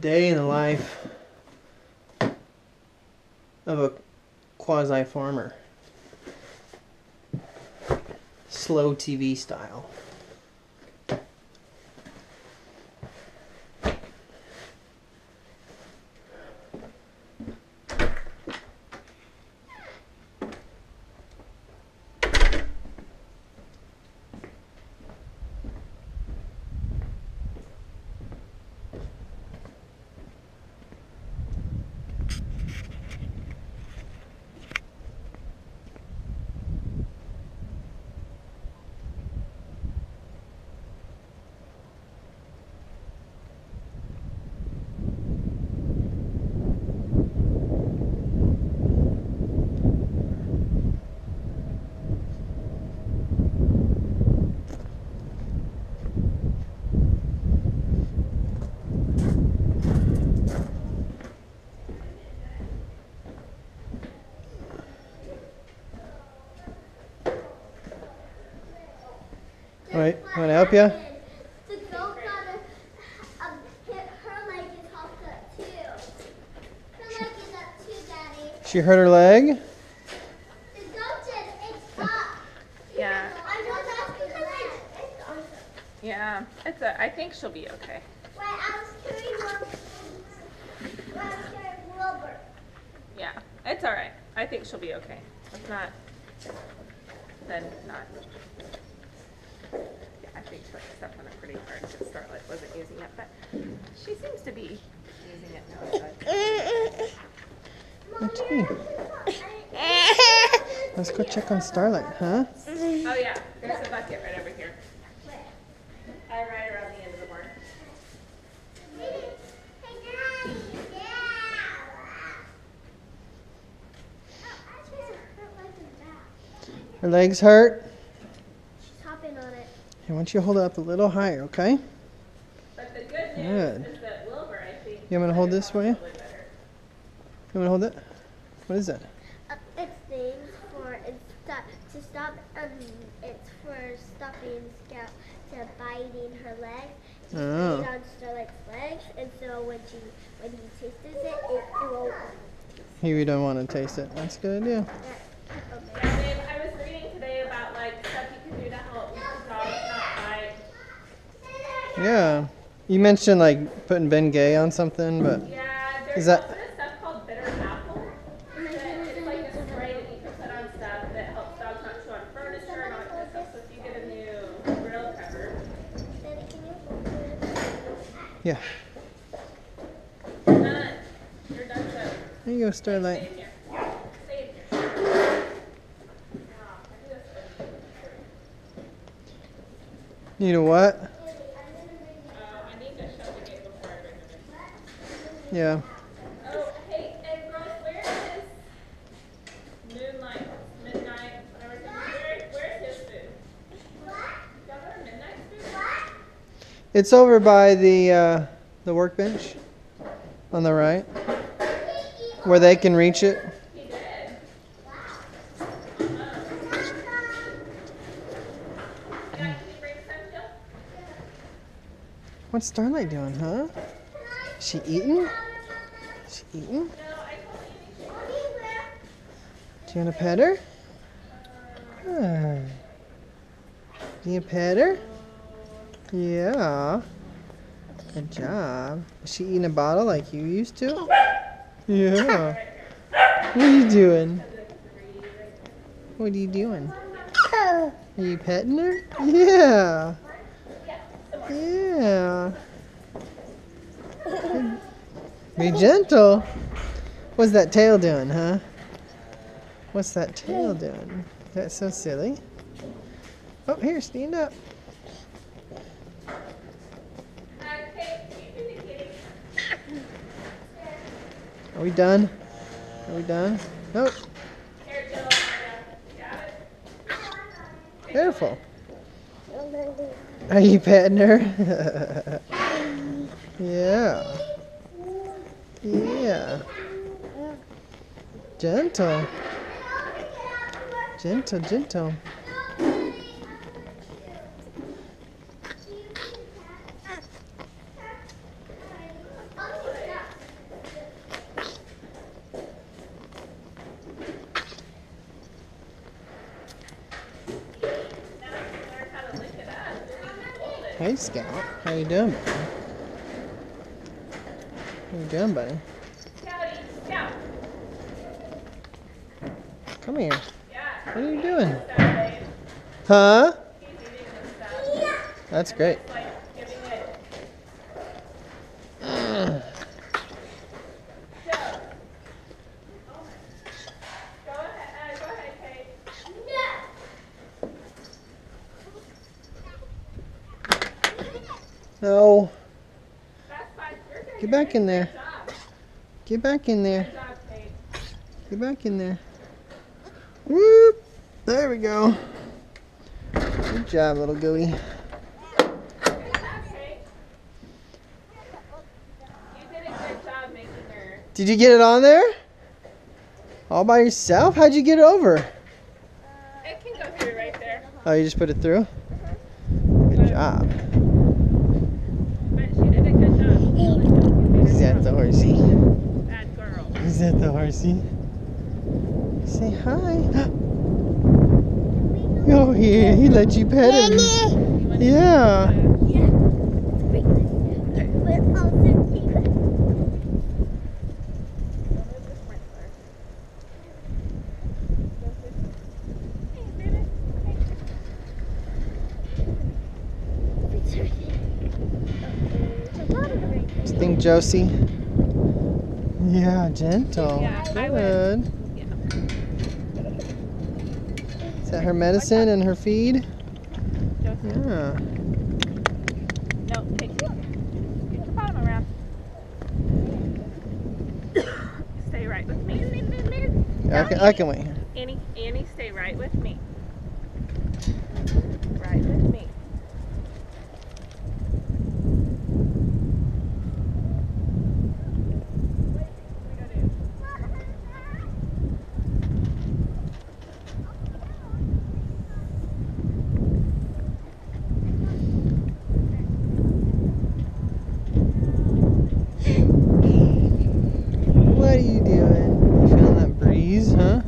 Day in the life of a quasi farmer. Slow TV style. All right, want to help you? The goat got a, um, hit her leg is hopped up too. Her leg is up too, Daddy. She hurt her leg. The goat did. It's up. Yeah, I know that's it's awesome. yeah. It's a. I think she'll be okay. When I was carrying Wilbur. When I was carrying Wilbur. Yeah, it's all right. I think she'll be okay. If not. Then not. Yeah, I think she on it pretty hard because Starlight wasn't using it, but she seems to be using it now. But Let's. Go check on Starlight, huh? oh yeah, there's a bucket right over here. I ride around the end of the barn. Hey, Daddy. Yeah. Actually, it's her leg is back. Her legs hurt. She's hopping on it. Here, why don't you hold it up a little higher, okay? But the good news Good. is that Wilbur, I think. You want me to hold this for you? better. You want to hold it? What is that? Uh, it's things for it's stop, to stop. Um, it's for stopping Scout to biting her leg. She Oh. on Starlight's legs, and so when she when he tastes it, it, it won't. Here, we don't want to taste it. That's a good idea. Okay. Yeah, babe, I was reading today about like stuff you can do to help the dogs not bite. Yeah. You mentioned like putting Bengay on something, but Yeah, there's Is that- also this stuff called bitter apple. It's like a spray that you can put on stuff that helps dogs not chew on furniture and all that stuff. So if you get a new grill cover, Daddy, can you hold it? yeah. done. You're done so. There you go, Starlight. Stay in here. Stay in here. Ah, Need a what? Uh, I need to shut the gate before I bring them in. Yeah. Is is? It's over by the uh, the workbench on the right, where they can reach it. What's Starlight doing, huh? Eating? She eating? Mm. No, I told Amy she Do you want to pet her? Huh. Ah. Do you pet her? Yeah. Good job. Is she eating a bottle like you used to? Yeah. What are you doing? What are you doing? Oh. Are you petting her? Yeah. Yeah. Be gentle. What's that tail doing, huh? What's that tail doing? That's so silly. Oh, here, stand up. Okay, you do the kitty. Are we done? Are we done? Nope. Here, Jill. Got it? Careful. Are you petting her? yeah. Gentle. Gentle, gentle. Hey Scout, how you doing? Buddy? How you doing, buddy? Come here. Yeah. What are you doing? Huh? He's eating this stuff. That's great. It's like giving it. So. Go ahead, uh, go ahead, Kate. No. That's fine. You're doing Get back in there. Get back in there. Good job, Kate. Get back in there. There we go. Good job, little gooey. Good job, Kate. You did a good job making her. Did you get it on there? All by yourself? How'd you get it over? Uh, it can go through right there. Oh, you just put it through? Uh-huh. Good job. But she did a good job. You made her Is that the horsey? Bad girl. Is that the horsey? Say hi. Oh, yeah, he let you pet him. Yeah. We're also secret. Remove the sprinkler. Hey, baby. What you think, Josie? Yeah, gentle. Yeah, I would. Good. Yeah. Is that her medicine and her feed? Josie. Yeah. No, take Get your bottom around. stay right with me. I, can, I can wait here. Annie, Annie, stay right with me. Right with me. What are you doing? You feeling that breeze, huh?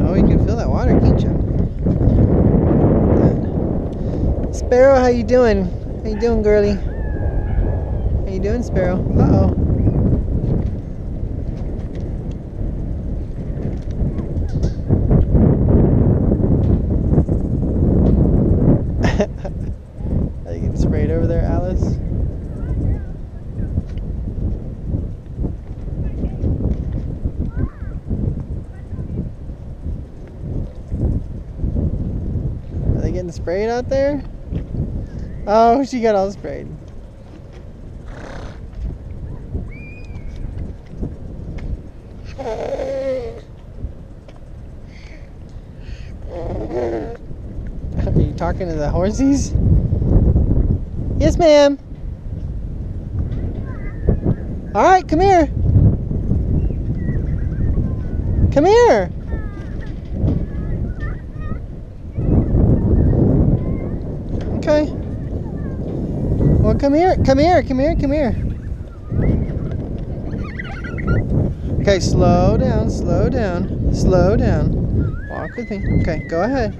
Oh, you can feel that water, can't you? Good. Sparrow, how you doing? How you doing, girly? How you doing, Sparrow? Uh-oh. Are you getting sprayed over there, Alice? Are they getting sprayed out there? Oh, she got all sprayed. Are you talking to the horsies? Yes, ma'am. All right, come here. Come here. Okay. Well, come here, come here, come here, come here. Okay, slow down, slow down, slow down. Walk with me. Okay, go ahead.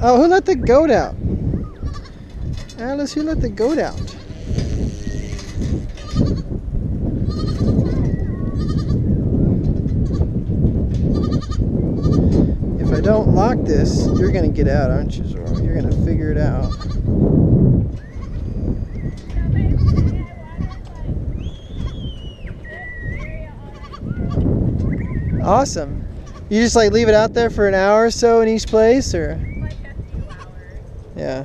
Oh, who let the goat out? Alice, who let the goat out? If I don't lock this, you're gonna get out, aren't you, Zora? You're gonna figure it out. Awesome. You just like leave it out there for an hour or so in each place, or Like a few hours. yeah.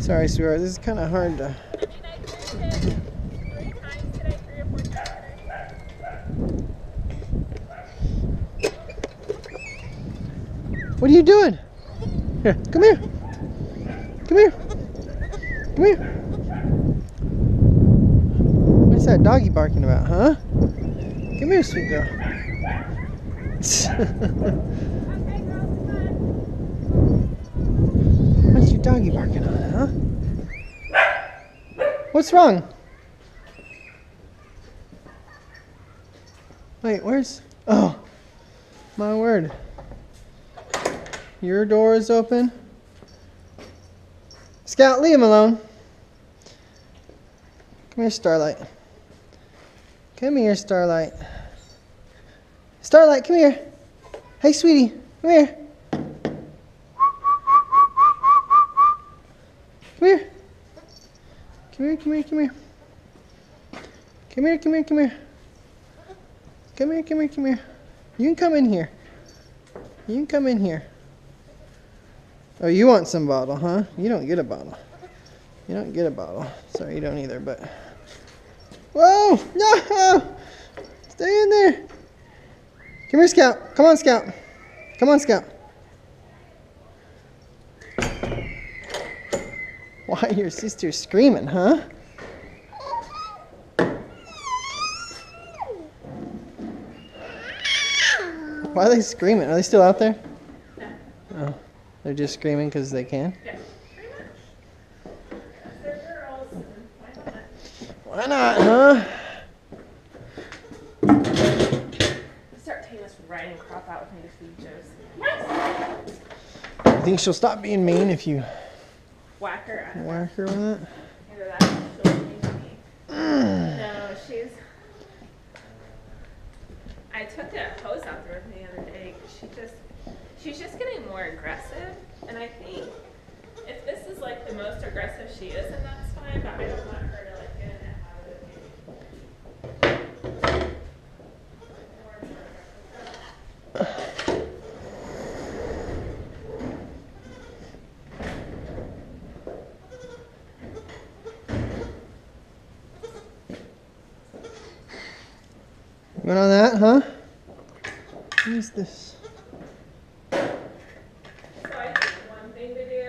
Sorry, sweetheart. This is kind of hard to. I mean, I cleaned it three times today, three or four times today. What are you doing? Here, come here. Come here. Come here. What's that doggy barking about, huh? Come here, sweet girl. What's your doggy barking on, huh? What's wrong? Wait, where's. Oh, my word. Your door is open. Scout, leave him alone. Come here, Starlight. Come here, Starlight. Starlight, come here. Hey, sweetie, come here. Come here. Come here, come here, come here. Come here, come here, come here. Come here, come here, come here. You can come in here. You can come in here. Oh, you want some bottle, huh? You don't get a bottle. You don't get a bottle. Sorry, you don't either, but. Whoa! No! Uh, stay in there! Come here, Scout. Come on, Scout. Come on, Scout. Why your sister's screaming, huh? Why are they screaming? Are they still out there? Oh, they're just screaming because they can? Yeah, pretty much. They're girls, and why not? Why not, huh? Start taking this riding crop out with me to feed Joe's. I think she'll stop being mean if you Whack her. Whack her with it. Either that she'll be mean to me. Mm. No, she's. I took a hose out there with me the other day. She just, she's just getting more aggressive, and I think if this is like the most aggressive she is, then that's fine. But I don't want her to like get in that habit of being. more and more aggressive. Went on that, huh? What is this? So I think one thing to do.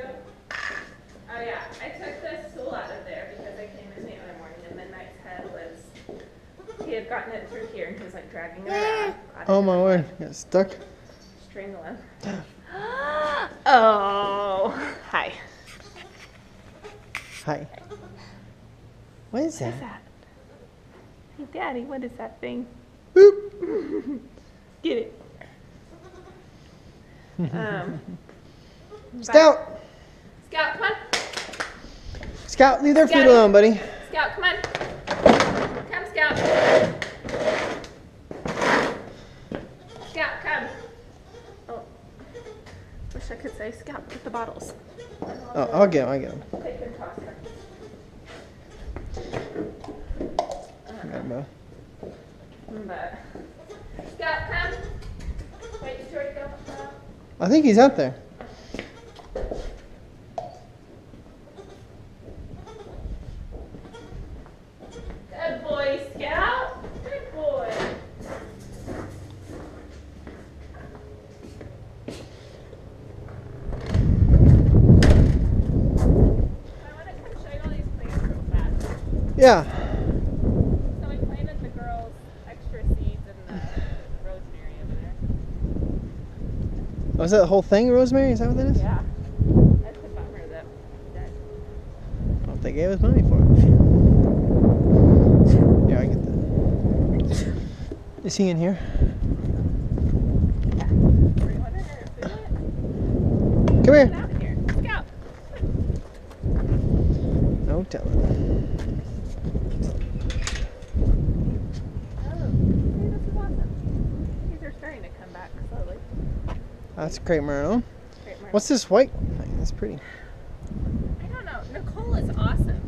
Oh yeah, I took the stool out of there because I came in the other morning and Midnight's head was. He had gotten it through here and he was like dragging it around. Got Oh it, my word, got stuck. Strangle him. oh, hi. Hi. What is What that? is that? Hey, Daddy, what is that thing? Boop. Get it. Um, Scout! Scout, come on. Scout, leave their food alone, buddy. Scout, come on. Come, Scout. Scout, come. Oh, wish I could say Scout, get the bottles. Oh, I'll get him, I'll get him. Take and toss her. I got him, Scout, come. Wait, did George go? I think he's out there. Good boy, Scout. Good boy. I want to come show you all these plants real fast. Yeah. So we planted the girls' extra seeds in the rosemary over there. Was that the whole thing, Rosemary? Is that what that is? Yeah. That's a bummer that that I don't think they gave us money for it. Yeah, I get that. Is he in here? were you wondering where your food went? Come here. out of here. No telling. Oh, see, this is awesome. These are starting to come. That's a crepe Myrtle. Great, Mark. What's this white thing? That's pretty. I don't know. Nicole is awesome.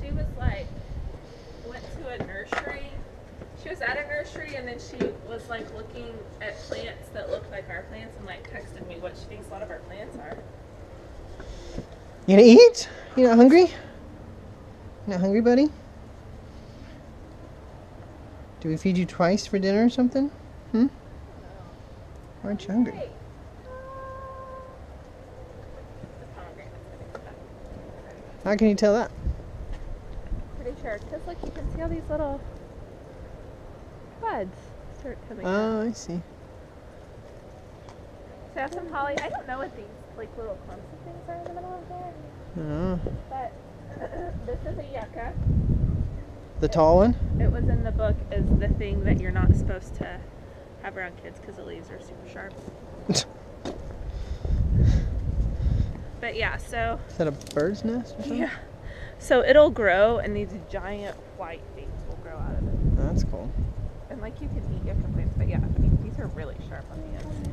She was like, went to a nursery. She was at a nursery and then she was like looking at plants that looked like our plants and like texted me what she thinks a lot of our plants are. You gonna eat? You not hungry? You not hungry, buddy? Do we feed you twice for dinner or something? Hmm? Why aren't you hungry? Hey. The pomegranate's gonna come back. How can you tell that? Pretty sure. Cause look, you can see all these little buds start coming. Oh, I see. So I have some holly. I don't know what these like little clumps of things are in the middle of there, Oh, but this is a yucca. the tall one. It was in the book as the thing that you're not supposed to have around kids because the leaves are super sharp. But yeah, so Is that a bird's nest or something? yeah, so it'll grow, and these giant white things will grow out of it. Oh, that's cool. And like you can eat yucca plants, but yeah, I mean these are really sharp on the end.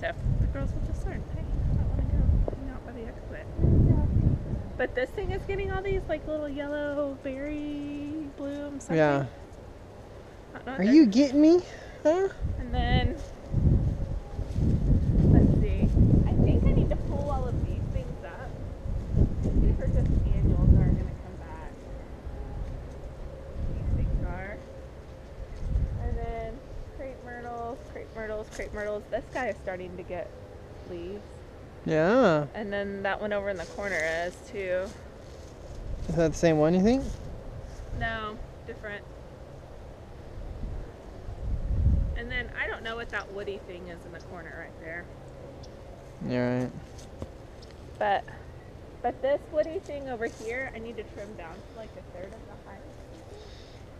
So the girls will just learn. Hey, I don't want to go hang out by the exit. plant. But this thing is getting all these like little yellow berry blooms. Yeah. I don't know what Are you getting me? Huh? And then let's see. I think I need to pull all of these things up. See if our just annuals are gonna come back. These things are. And then crepe myrtles, crepe myrtles. This guy is starting to get leaves. Yeah. And then that one over in the corner is too. Is that the same one you think? No, different. And then I don't know what that woody thing is in the corner right there. You're right. But but this woody thing over here, I need to trim down to like a third of the height.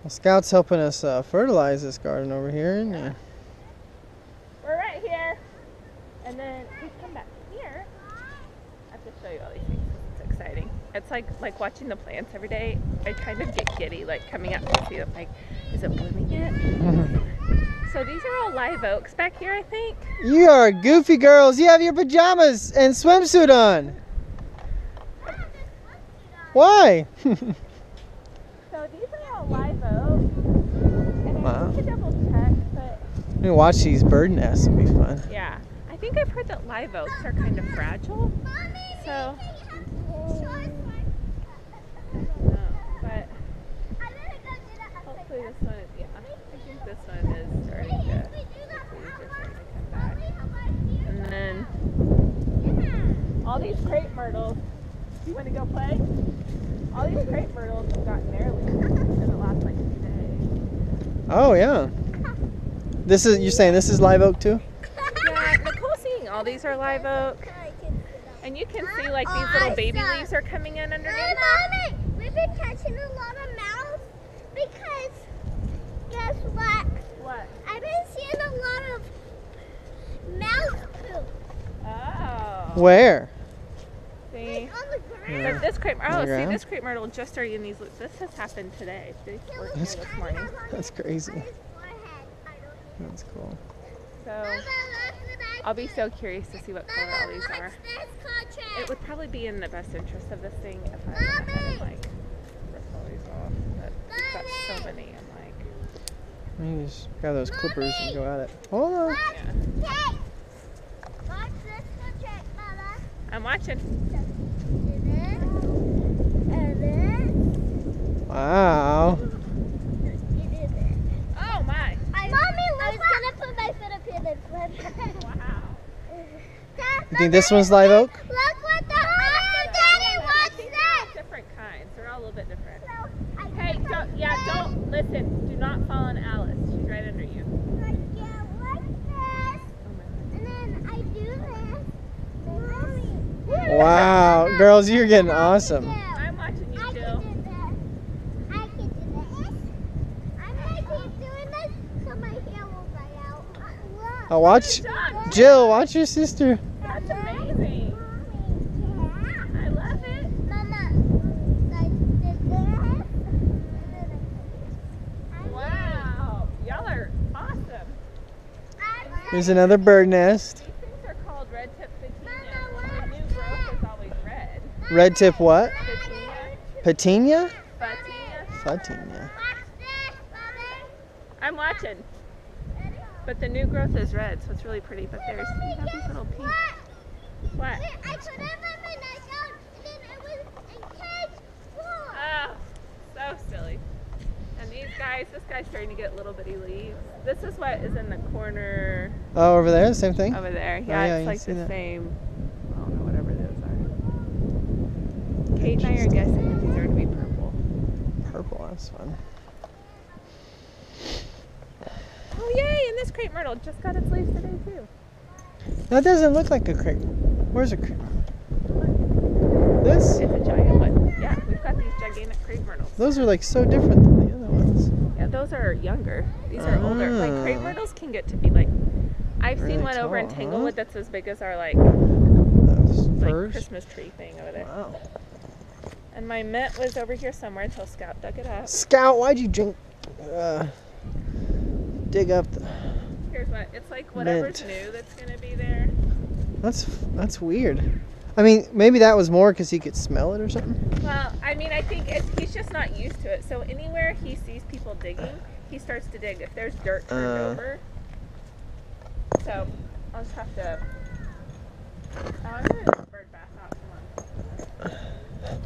Well, Scout's helping us uh, fertilize this garden over here, isn't he? We're right here. And then we come back here. I have to show you all these things. It's exciting. It's like like watching the plants every day. I kind of get giddy, like coming up to see it. Like, is it blooming yet? Mm-hmm. So these are all live oaks back here, I think. You are goofy girls. You have your pajamas and swimsuit on. Why? So these are all live oaks. And I Wow. need to double check, me watch these bird nests. It'll be fun. yeah. I think I've heard that live oaks are kind of fragile. So I don't know. But hopefully this one is yeah. I think this one is starting to the leaves are starting to come back. And then all these crepe myrtles. You want to go play? All these crepe myrtles have gotten leaves in the last like two days. Oh yeah. This is you're saying this is live oak too? Yeah, Nicole's seeing all these are live oak. And you can see like these little baby leaves are coming in underneath. Mommy, we've been catching a lot of mouse because guess what? What? I've been seeing a lot of mouse poop Oh. Where? See? on the ground. Yeah. But this crepe, oh, see, this crepe myrtle just started in these. This has happened today. They were here this morning. That's crazy. That's cool. So I'll be so curious to see what color all these are. It would probably be in the best interest of this thing if I went ahead and like rip all these off. But we've got so many. I'm like, Let me just grab those clippers and go at it. Hold on. yeah. Hey, watch this for check, Mama. I'm watching. And this, and this, Wow. and this. Oh my! I, Mommy, I was gonna put my foot up here and flip. Wow. You think this one's live oak? Look what the awesome Daddy, watch These are this. different kinds. They're all a little bit different. So, I Hey, don't, yeah, don't listen. Do not fall on Alice. She's right under you. I go like this, and then I do this. Mommy. Wow, girls, you're getting awesome. I'm watching you, I Jill. can do this. I can do this. I'm gonna keep doing this so my hair will dry out. Look. Oh, watch, Jill. Watch your sister. That's amazing. I love it. yeah. Mama, I did this, and then I did this. Wow. Y'all are awesome. Here's another bird nest. These things are called red tip Mama, new growth is always red. Red tip what? Photinia. Watch this, Mommy. I'm watching. But the new growth is red, so it's really pretty. But there's Mommy, you have these little pink. what? What? I put it on my nightgown, and then it was in. Oh, so silly. And these guys, this guy's starting to get little bitty leaves. This is what is in the corner Oh, over there, same thing. over there. Oh, yeah, Yeah, it's like the that. same. I don't know, whatever those are. Kate and I are guessing that these are going to be purple. Purple. That's fun. This crepe myrtle just got its leaves today too. That doesn't look like a crepe. Where's a crepe? This? It's a giant one. Yeah, we've got these gigantic crepe myrtles. Those are like so different than the other ones. Yeah, those are younger. These are older. Like crepe Ah. myrtles can get to be like. I've Really seen one over in tall, huh? Tanglewood that's as big as our like, like. Christmas tree thing over there. Wow. And my mint was over here somewhere until Scout dug it up. Scout, why'd you drink? Uh, dig up the. Here's what it's like. Whatever's Mint. new that's gonna be there. That's that's weird. I mean, maybe that was more because he could smell it or something. Well, I mean, I think it's, he's just not used to it. So anywhere he sees people digging, he starts to dig. If there's dirt turned Uh. over, so I'll just have to. Oh, I'm gonna let bird bath out. Come on.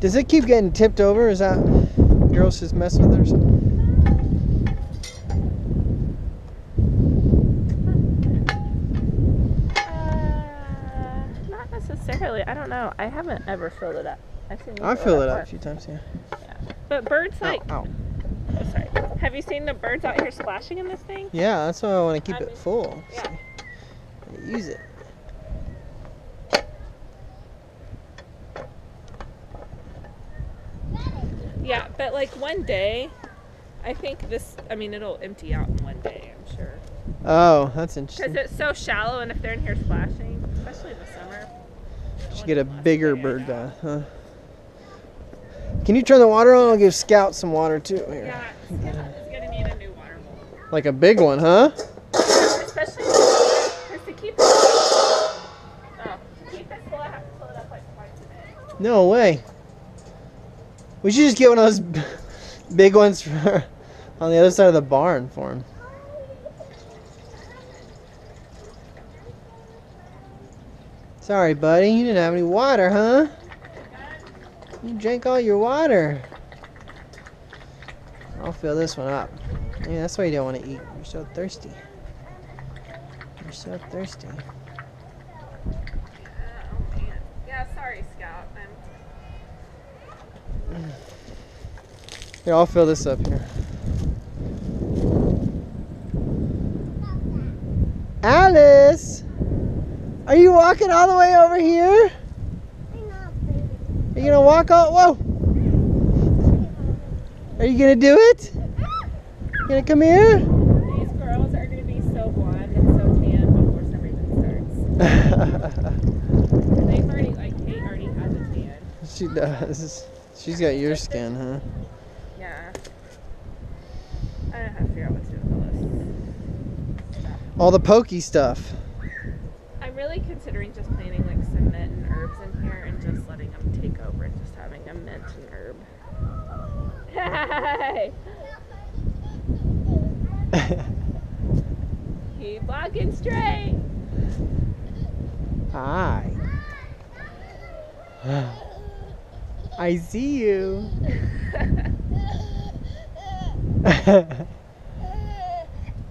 Does it keep getting tipped over? Is that girls just mess with it or something? Uh, not I don't know. I haven't ever filled it up. I've seen I fill it up a few times. Yeah. But birds like. ow. Oh, sorry. Have you seen the birds out here splashing in this thing? Yeah, that's why I want to keep I it mean, full. yeah. so Use it. Yeah, but like one day, I think this. I mean, it'll empty out in one day. I'm sure. Oh, that's interesting. Because it's so shallow, and if they're in here splashing, especially in the summer. Should get a bigger bird bath, huh? Can you turn the water on? I'll give Scout some water too. Here. Yeah, it's gonna, gonna need a new water bowl. Like a big one, huh? Especially to keep it. Oh, keep it full, I have to fill it up like twice a day. No way. We should just get one of those big ones for on the other side of the barn for him. Sorry, buddy. You didn't have any water, huh? You drank all your water. I'll fill this one up. Yeah, that's why you don't want to eat. You're so thirsty. You're so thirsty. Yeah, sorry, Scout. I'm Here, I'll fill this up here. Alice! Are you walking all the way over here? Are you gonna walk all whoa? Are you gonna do it? You gonna come here? These girls are gonna be so blonde and so tan before summer even starts. They've already like Kate already has a tan. she does. She's got your skin, huh? Yeah. I don't have to figure out what to do with Phyllis. All the pokey stuff. Considering just planting like some mint and herbs in here and just letting them take over and just having a mint and herb. Hey! Keep walking straight. Hi. I see you.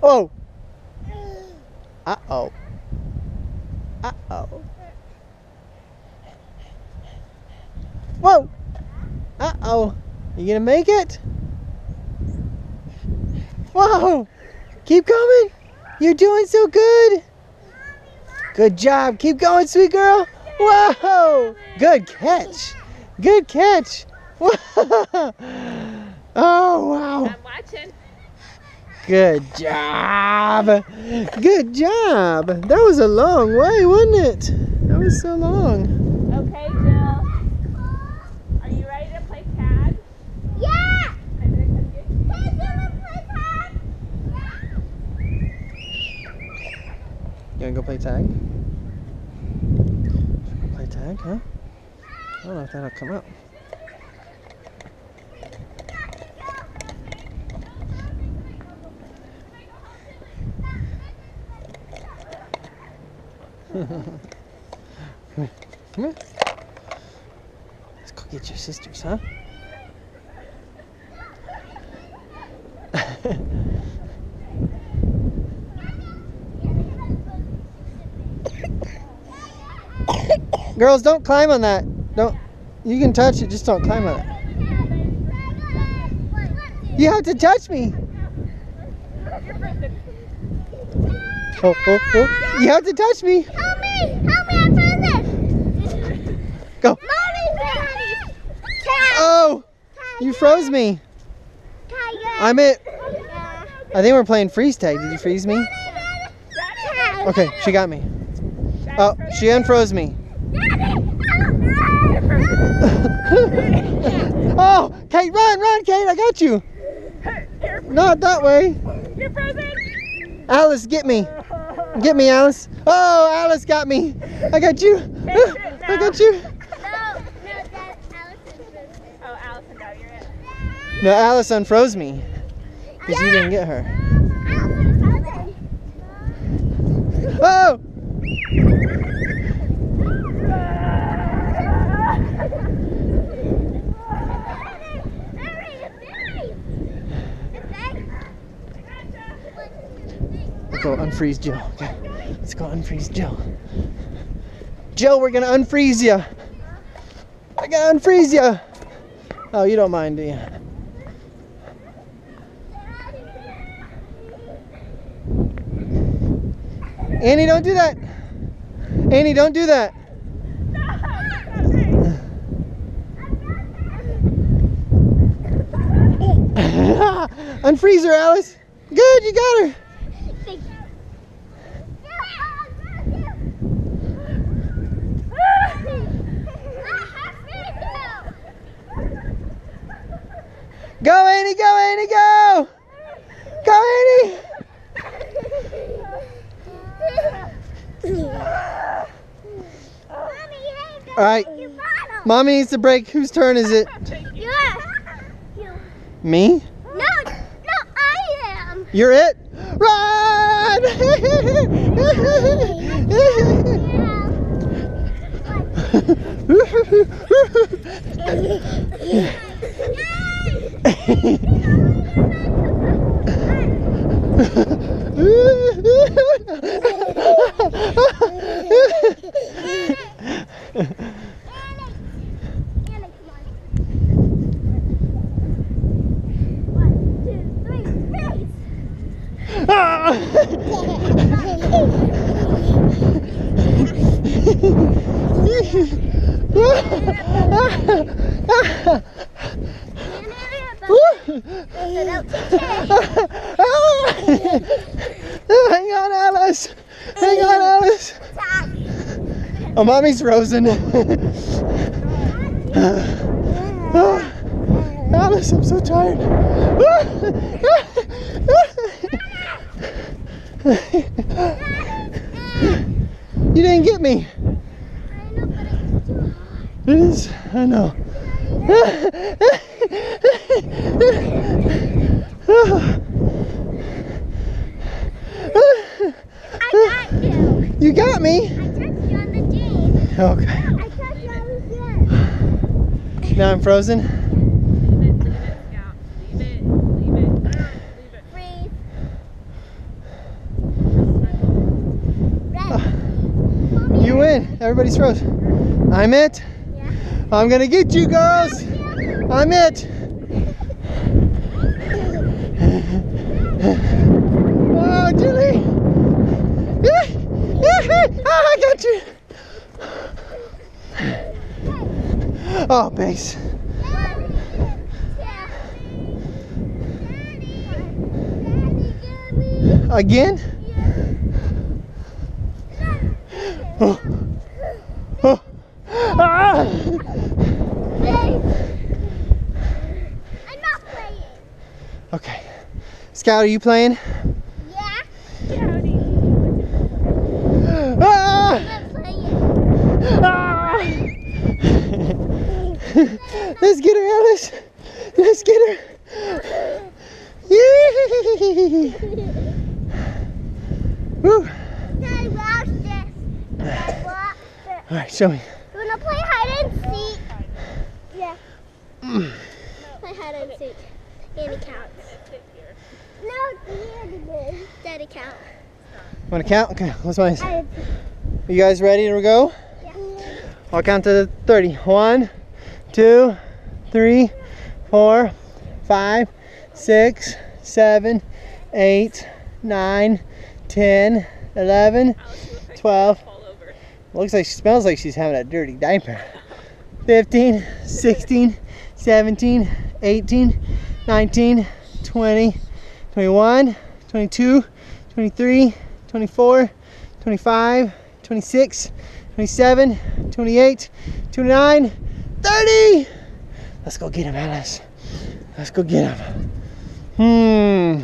oh. Uh oh. Uh oh. Whoa. Uh oh. You gonna make it? Whoa. Keep going. You're doing so good. Good job. Keep going, sweet girl. Whoa. Good catch. Good catch. Whoa. Oh, wow. I'm watching. Good job. Good job. That was a long way, wasn't it? That was so long. Okay, Jill. Are you ready to play tag? Yeah! I'm gonna come get you. Hey, do you wanna play tag? You gonna go play tag? Play tag, huh? I don't know if that'll come out. Come here. Let's go get your sisters, huh? Girls, don't climb on that. Don't. You can touch it, just don't climb on it. You have to touch me. Oh, oh, oh. You have to touch me. Help me! Help me! I'm frozen! Go. Mommy! Oh, you froze me. I'm it. I think we're playing freeze tag. Did you freeze me? Okay, she got me. Oh, she unfroze me. Oh, oh, Kate, run, run, Kate, I got you. Not that way. you're frozen. Alice, get me. Get me, Alice. Oh, Alice got me. I got you. Oh, I got you. no! No, Alice is. Oh, Allison, now you're it. No, Alice unfroze me. Because you didn't get her. Alice is frozen. Oh! Go unfreeze Jill. Okay. Let's go unfreeze Jill. Jill, we're gonna unfreeze you. I gotta unfreeze you. Oh, you don't mind, do you? Annie, don't do that. Annie, don't do that. Unfreeze her, Alice. Good, you got her. Go, Annie, go, Annie, go. Go, Annie. All right. Mommy needs to break. Whose turn is it? Me? No, no, I am. You're it? Run! Ah! Hang on, Alice. Hang on, Alice. Oh, mommy's frozen. Ah. Alice, I'm so tired. you didn't get me. It is, I know. I got you. You got me. I touched you on the jeans. Okay. I touched you on the jeans. Now I'm frozen. Leave it, leave it, Scout. Leave it, leave it, leave it. Freeze. Red. You win. Everybody's frozen. I'm it. Yeah. I'm gonna get you, girls. I'm it. Oh, Julie. Oh, I got you. Oh, base. Again? Oh. Ah. I'm not playing. Okay. Scout, are you playing? Yeah, Ah! Playing. Ah! Let's get her, Alice. Let's get her. Yay! Woo. Daddy, watch this. Daddy, watch this. All right, show me. You wanna play hide and seek? Yeah. Play hide and seek. Andy counts. No, Daddy did. Daddy count. Want to count? Okay. Hide and seek. You guys ready to go? Yeah. I'll count to 30. One, two, three, four, five, six, seven, 8, 9, 10, 11. Alice, you look like 12. you fall over. Looks like she smells like she's having a dirty diaper. 15, 16, 17, 18, 19, 20, 21, 22, 23, 24, 25, 26, 27, 28, 29, 30. Let's go get him, Alice. Let's go get him. Hmm.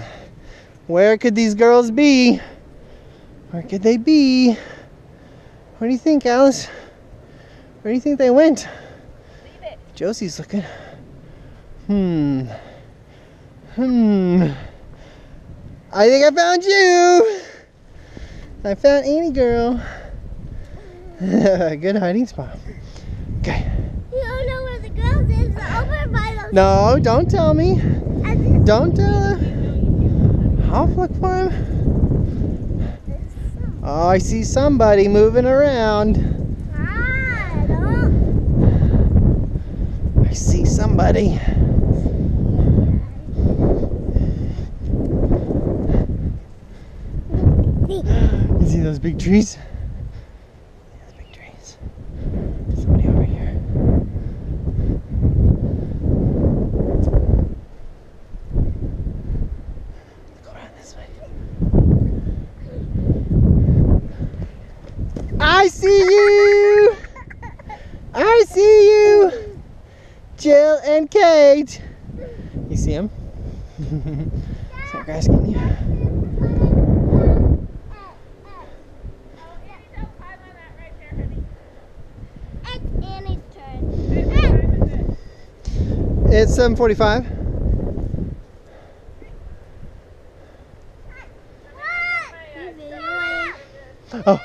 Where could these girls be? Where could they be? Where do you think, Alice? Where do you think they went? Leave it. Josie's looking. Hmm. Hmm. I think I found you. I found Annie girl. Good hiding spot. Okay. You don't know where the girls is. Over by those. No, don't tell me. Don't tell her. I'll look for him. Oh, I see somebody moving around. I don't. I see somebody. You see those big trees? Those big trees? Somebody over here. Go around this way. I see you! I see you! Jill and Kate! You see him? Is that grass getting you? Don't climb on that right there, honey. It's Annie's turn. What time is it? It's 745. Oh,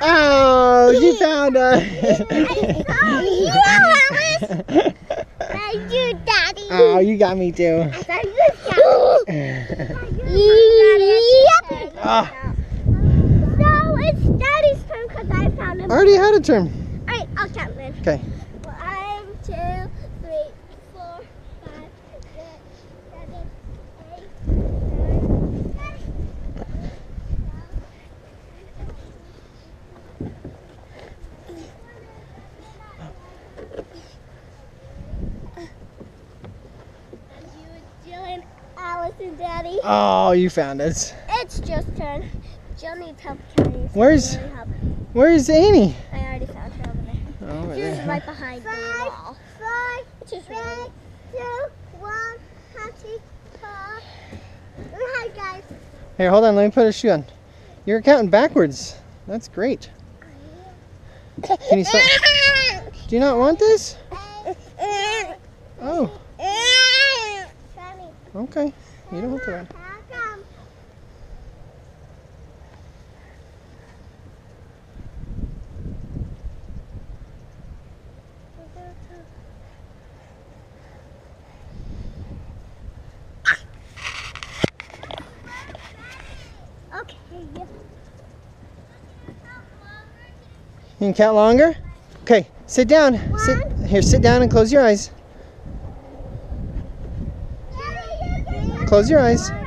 oh, she found us. you, Daddy. oh, you got me too. Thank you, Daddy. Yep. Ah. No, it's Daddy's turn because I found him. I already had a turn. Alright, I'll count then. Okay. One, two, three, four, five, six, seven, eight, nine, ten. You, Jill, and Alice and Daddy. Oh, you found us. It's Jill's turn. Jill needs help carrying. Where's- I help. Where's Annie? I already found her over there. Oh, over She was there. right behind the wall. Five, Just three, two, one, happy car. Hi guys. Here, hold on. Let me put a shoe on. You're counting backwards. That's great. Can you stop? Do you not want this? Oh, okay. You don't have to run. Okay. You can count longer? Okay, sit down. Sit here, sit down and close your eyes. Close your eyes.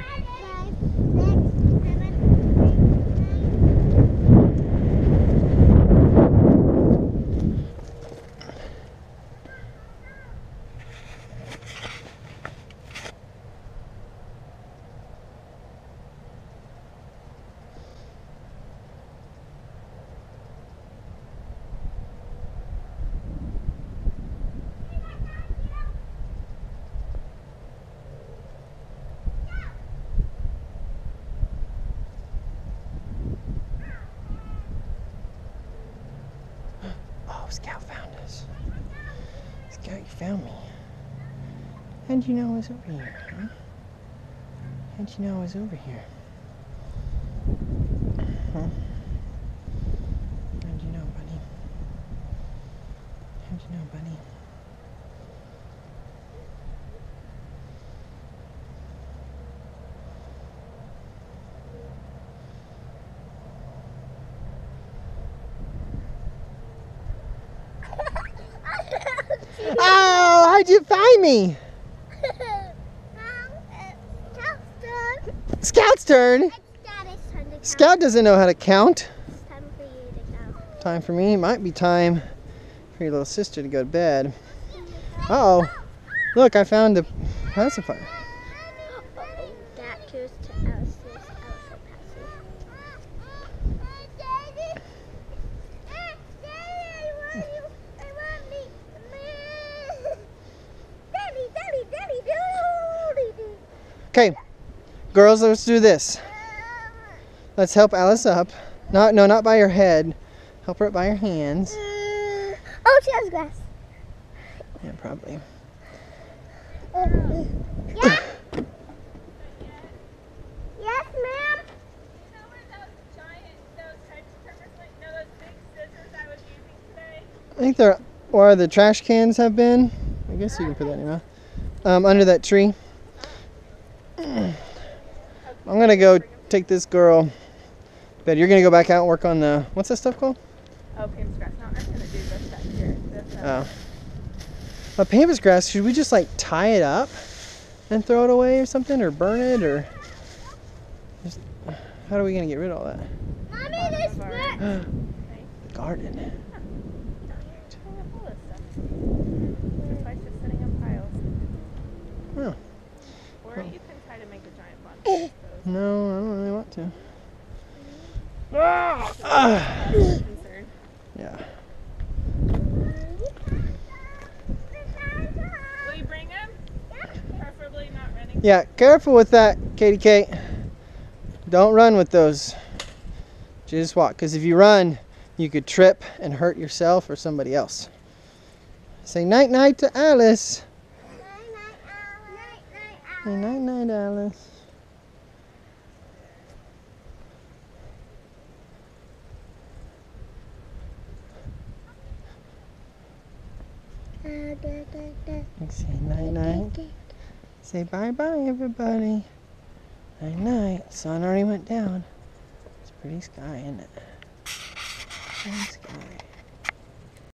How'd you know I was over here, huh? How'd you know I was over here? Huh? How'd you know, buddy? How'd you know, buddy? Oh, how'd you find me? Scout's turn. Scout doesn't know how to count. Time for to. Time for me. Might be time for your little sister to go to bed. Uh oh. Look, I found the pacifier. Okay, girls, let's do this. Let's help Alice up. Not, no, not by her head. Help her up by her hands. Oh, she has grass. Yeah, probably. Yeah. yes, ma'am. You know where those giant, those hedge trimmers went? Those big scissors I was using today? I think they're where the trash cans have been. I guess you can put that in your mouth. Um, under that tree. I'm gonna go take this girl. But you're gonna go back out and work on the what's that stuff called? Oh, pampas grass. No, I'm gonna do this back here. This, uh, Oh. But pampas grass, should we just like tie it up and throw it away or something, or burn it, or just, how are we gonna get rid of all that? Mommy, this of our- works. the garden. oh, all this stuff. That's why it's just sitting in piles. Oh. Or you can try to make a giant bonfire. No, I don't really want to. Ah! concerned. Yeah. Will you bring him? Preferably not running. Yeah, careful with that, Katie Kate. Don't run with those. Just walk, because if you run, you could trip and hurt yourself or somebody else. Say night night to Alice. Say night night, Alice. Say night night. Say bye bye, everybody. Night night. Sun already went down. It's pretty sky, isn't it? Pretty sky.